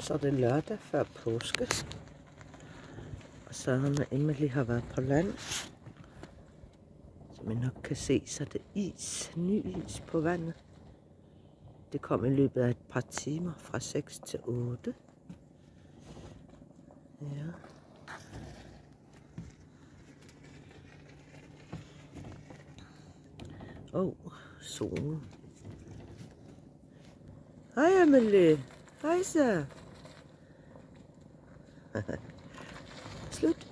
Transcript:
Så er det lørdag før påske. Og Søren og Emily har været på land. Som I nok kan se, så er det is, ny is på vandet. Det kom i løbet af et par timer fra 6 til 8. Ja. Åh, oh, solen. Hej Amelie. Hej så. Slutt.